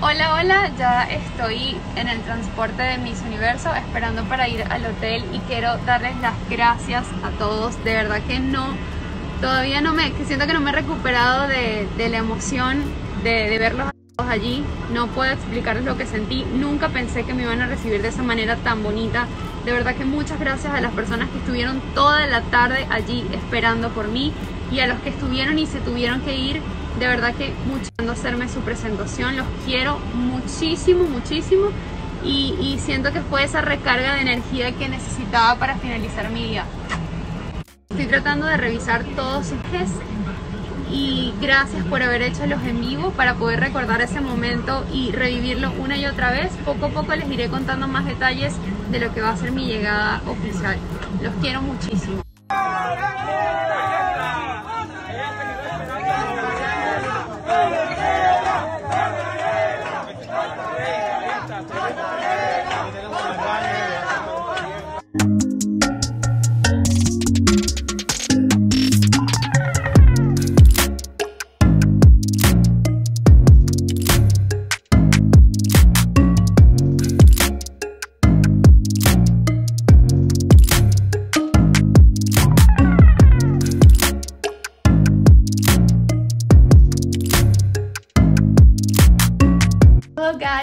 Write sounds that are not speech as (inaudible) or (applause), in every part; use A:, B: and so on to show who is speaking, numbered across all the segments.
A: hola, ya estoy en el transporte de Miss Universo esperando para ir al hotel y quiero darles las gracias a todos. De verdad que no, todavía no me, que siento que no me he recuperado de, de la emoción de, de verlos allí. No puedo explicarles lo que sentí. Nunca pensé que me iban a recibir de esa manera tan bonita. De verdad que muchas gracias a las personas que estuvieron toda la tarde allí esperando por mí y a los que estuvieron y se tuvieron que ir de verdad que mucho hacerme su presentación, los quiero muchísimo, muchísimo y, siento que fue esa recarga de energía que necesitaba para finalizar mi día. Estoy tratando de revisar todos sus gestos y gracias por haber hecho los en vivo para poder recordar ese momento y revivirlo una y otra vez. Poco a poco les iré contando más detalles de lo que va a ser mi llegada oficial. Los quiero muchísimo.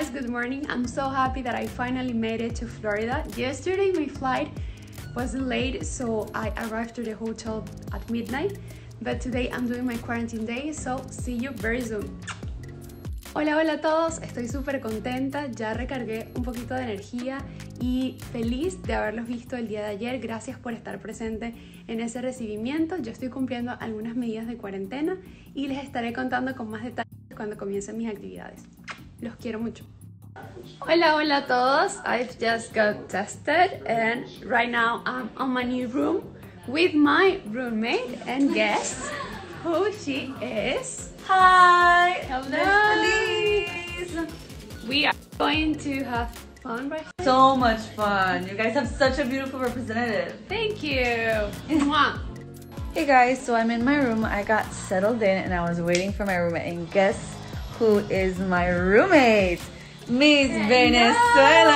A: Guys, good morning. I'm so happy that I finally made it to Florida. Yesterday my flight was late, so I arrived to the hotel at midnight. But today I'm doing my quarantine day, so see you very soon. Hola, hola a todos, estoy súper contenta, ya recargué un poquito de energía y feliz de haberlos visto el día de ayer. Gracias por estar presente en ese recibimiento. Yo estoy cumpliendo algunas medidas de cuarentena y les estaré contando con más detalles cuando comiencen mis actividades. Los quiero mucho. Hola, hola a todos. I've just got tested and right now I'm on my new room with my roommate and guess who she is.
B: Hi!
A: Hello! We are going to have fun right now.
B: So much fun. You guys have such a beautiful representative.
A: Thank you. Mwah.
B: Hey guys, so I'm in my room. I got settled in and I was waiting for my roommate. And guess who is my roommate? Miss Venezuela!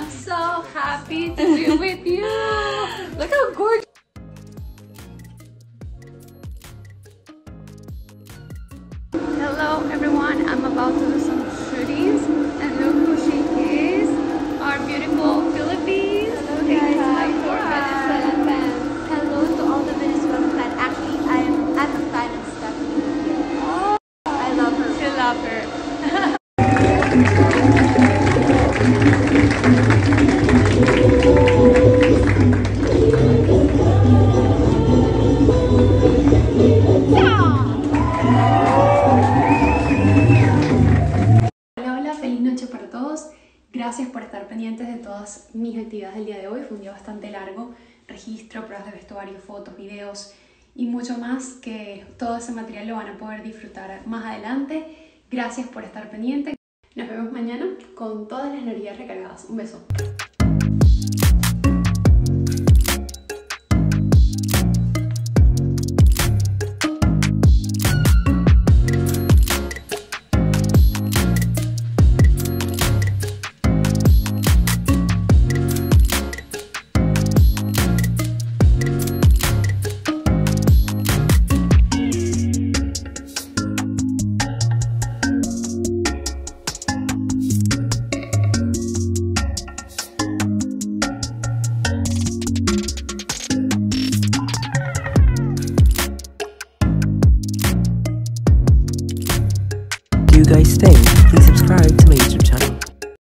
A: I'm so happy to be (laughs) with you. Look how gorgeous. Hello everyone, I'm about to Gracias por estar pendientes de todas mis actividades del día de hoy. Fue un día bastante largo. Registro, pruebas de vestuario, fotos, videos y mucho más que todo ese material lo van a poder disfrutar más adelante. Gracias por estar pendientes. Nos vemos mañana con todas las energías recargadas. Un beso.
C: Guys stay? Please subscribe to my YouTube